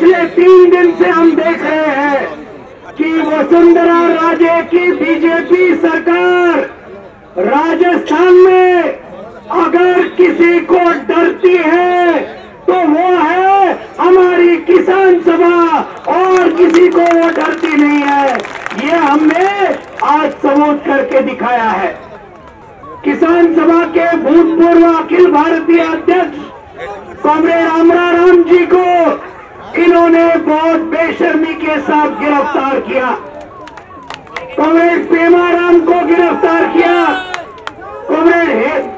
पिछले तीन दिन से हम देख रहे हैं कि वसुंधरा राजे की बीजेपी सरकार राजस्थान में अगर किसी को डरती है तो वो है हमारी किसान सभा। और किसी को वो डरती नहीं है। ये हमने आज सबूत करके दिखाया है। किसान सभा के भूतपूर्व अखिल भारतीय अध्यक्ष कॉमरेड अमरा राम जी को इन्होंने बहुत बेशर्मी के साथ गिरफ़्तार किया। कॉमरेड पेमाराम को गिरफ़्तार किया।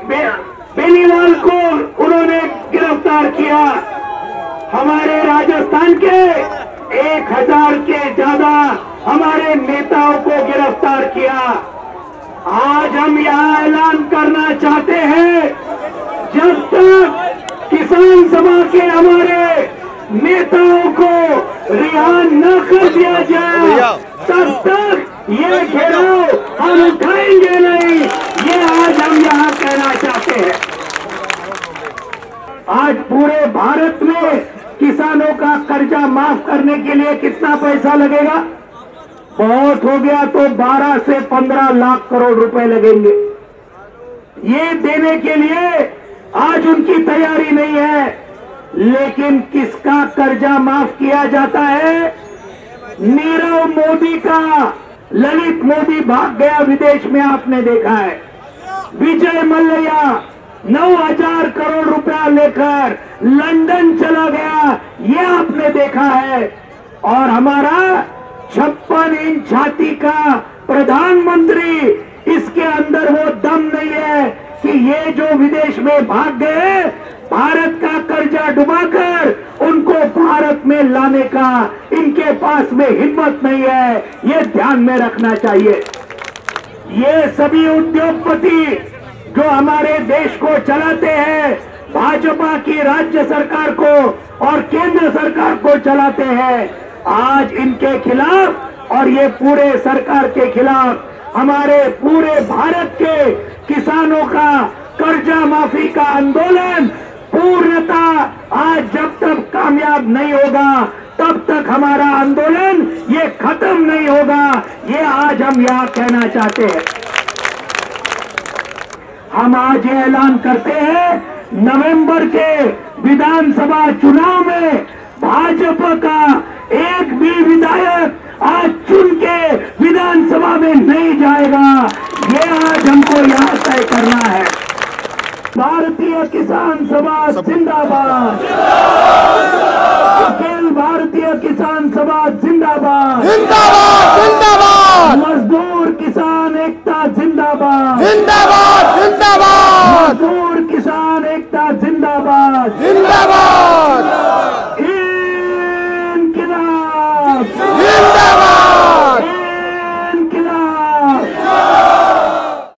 बे, बेनीवाल को उन्होंने गिरफ़्तार किया। हमारे राजस्थान के एक हज़ार के ज़्यादा हमारे नेताओं को गिरफ़्तार किया। आज हम यहाँ ऐलान करना चाहते हैं जब तक किसान सभा के हमारे नेताओं को रिहा न कर दिया जाए। तब तक ये घेराव हम उठाएँगे नहीं। ये आज हम यहाँ कहना चाहते हैं। आज पूरे भारत में किसानों का कर्जा माफ़ करने के लिए कितना पैसा लगेगा? बहुत हो गया तो 12 से 15 लाख करोड़ रुपए लगेंगे। ये देने के लिए आज उनकी तैयारी नहीं है। लेकिन किसका कर्जा माफ़ किया जाता है? नीरव मोदी का, ललित मोदी भाग गया विदेश में, आपने देखा है। विजय मल्लैया, नौ हज़ार करोड़ रुपया लेकर लंदन चला गया, ये आपने देखा है। और हमारा छप्पन इंच छाती का प्रधानमंत्री, इसके अंदर वो दम नहीं है कि ये जो विदेश में भाग गए भारत का कर्जा डुबाकर उनको भारत में लाने का इनके पास में हिम्मत नहीं है, ये ध्यान में रखना चाहिए। ये सभी उद्योगपति जो हमारे देश को चलाते हैं, भाजपा की राज्य सरकार को और केंद्र सरकार को चलाते हैं, आज इनके खिलाफ और ये पूरे सरकार के खिलाफ हमारे पूरे भारत के किसानों का कर्जा माफ़ी का आंदोलन पूर्णता आज जब तक कामयाब नहीं होगा, तब तक हमारा आंदोलन ये खत्म नहीं होगा, ये आज हम यहाँ कहना चाहते हैं। हम आज ये ऐलान करते हैं, नवंबर के विधानसभा चुनाव में भाजपा का एक भी विधायक आज चुन के विधानसभा में नहीं जाएगा, ये आज हमको यहाँ तय करना है। भारतीय किसान सभा जिंदाबाद। अखिल भारतीय किसान सभा जिंदाबाद। जिंदाबाद जिंदाबाद। मजदूर किसान एकता जिंदाबाद। जिंदाबाद जिंदाबाद। मजदूर किसान एकता जिंदाबाद। जिंदाबाद। इनकलाब